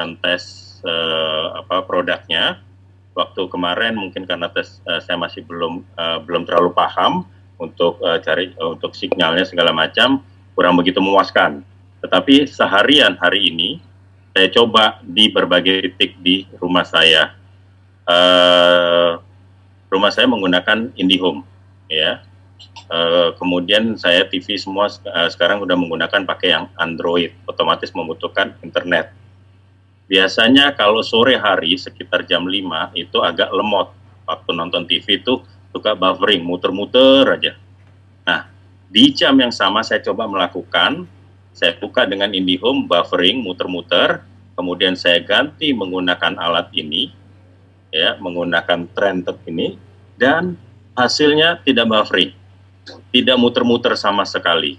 melakukan tes uh, apa produknya. Waktu kemarin mungkin karena tes uh, saya masih belum uh, belum terlalu paham untuk uh, cari uh, untuk sinyalnya segala macam kurang begitu memuaskan. Tetapi seharian hari ini saya coba di berbagai titik di rumah saya. Uh, rumah saya menggunakan IndiHome, ya. Uh, kemudian saya TV semua uh, sekarang sudah menggunakan pakai yang Android, otomatis membutuhkan internet. Biasanya kalau sore hari sekitar jam 5 itu agak lemot. Waktu nonton TV itu suka buffering, muter-muter aja. Nah, di jam yang sama saya coba melakukan, saya buka dengan IndiHome buffering, muter-muter, kemudian saya ganti menggunakan alat ini, ya menggunakan trend ini dan hasilnya tidak buffering, tidak muter-muter sama sekali.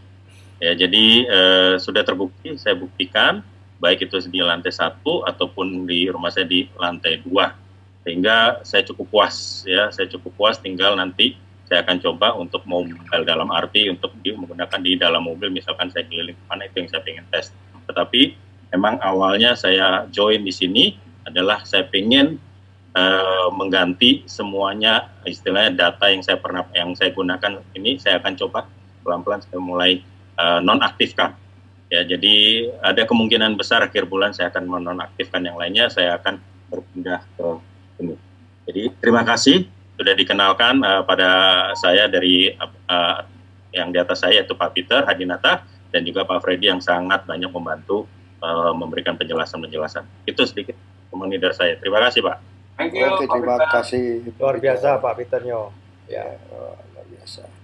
Ya, jadi eh, sudah terbukti, saya buktikan baik itu di lantai satu ataupun di rumah saya di lantai dua, sehingga saya cukup puas ya, saya cukup puas. Tinggal nanti saya akan coba untuk mobil dalam arti untuk di, menggunakan di dalam mobil, misalkan saya keliling mana itu yang saya ingin tes. Tetapi memang awalnya saya join di sini adalah saya ingin uh, mengganti semuanya istilahnya data yang saya pernah yang saya gunakan ini saya akan coba pelan-pelan saya mulai uh, nonaktifkan ya jadi ada kemungkinan besar akhir bulan saya akan menonaktifkan yang lainnya saya akan berpindah ke ini jadi terima kasih sudah dikenalkan uh, pada saya dari uh, yang di atas saya yaitu Pak Peter Hadinata dan juga Pak Freddy yang sangat banyak membantu uh, memberikan penjelasan-penjelasan itu sedikit komentar dari saya terima kasih Pak Thank you. Oke, terima kasih. Luar biasa Pak Peternya. Ya, luar biasa.